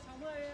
사무라이